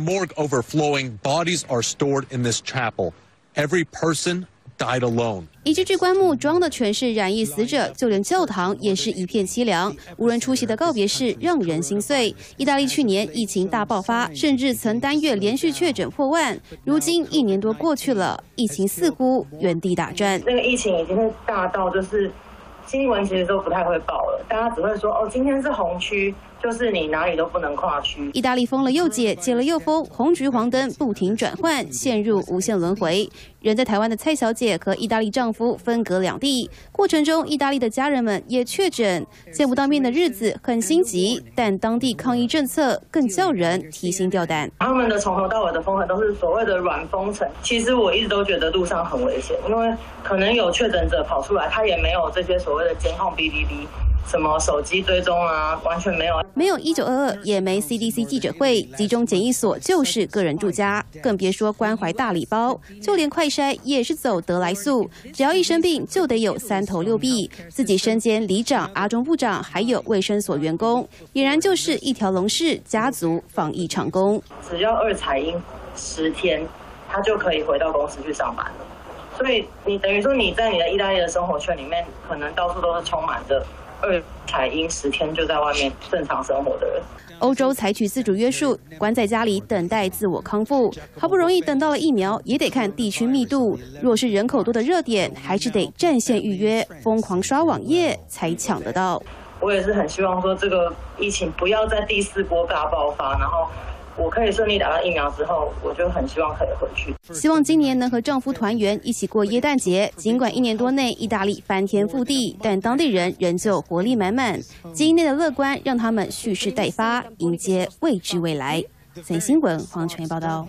Morgue overflowing, bodies are stored in this chapel. Every person died alone. 一具具棺木装的全是染疫死者，就连教堂也是一片凄凉，无人出席的告别式让人心碎。意大利去年疫情大爆发，甚至曾单月连续确诊破万。如今一年多过去了，疫情似乎原地打转。这个疫情已经是大到就是新闻其实都不太会报了，大家只会说哦，今天是红区。就是你哪里都不能跨区。意大利封了又解，解了又封，红橘黄灯不停转换，陷入无限轮回。人在台湾的蔡小姐和意大利丈夫分隔两地，过程中意大利的家人们也确诊，见不到面的日子很心急，但当地抗疫政策更叫人提心吊胆。他们的从头到尾的封城都是所谓的软封城，其实我一直都觉得路上很危险，因为可能有确诊者跑出来，他也没有这些所谓的监控 B B B。什么手机追踪啊，完全没有，没有一九二二，也没 CDC 记者会，集中检疫所就是个人住家，更别说关怀大礼包，就连快筛也是走得来速，只要一生病就得有三头六臂，自己身兼里长、阿中部长，还有卫生所员工，俨然就是一条龙式家族防疫长工。只要二采阴十天，他就可以回到公司去上班了。所以你等于说你在你的意大利的生活圈里面，可能到处都是充满着。二彩英十天就在外面正常生活的人，欧洲采取自主约束，关在家里等待自我康复。好不容易等到了疫苗，也得看地区密度。若是人口多的热点，还是得占线预约，疯狂刷网页才抢得到。我也是很希望说，这个疫情不要在第四波大爆发，然后。我可以顺利打到疫苗之后，我就很希望可以回去。希望今年能和丈夫团圆，一起过耶诞节。尽管一年多内意大利翻天覆地，但当地人仍旧活力满满。基因内的乐观让他们蓄势待发，迎接未知未来。三新闻黄泉报道。